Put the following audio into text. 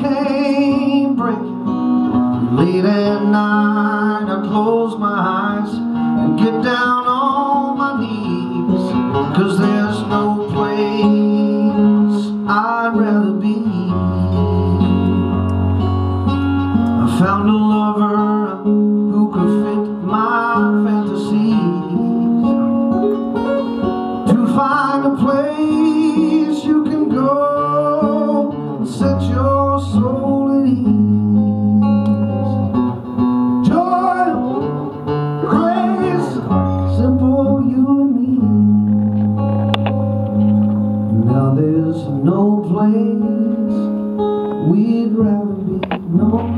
came breaking Late at night I close my eyes And get down on my knees. Cause there's no place I'd rather be. I found a lover who could fit my fantasies. To find a place you and me. Now there's no place we'd rather be, no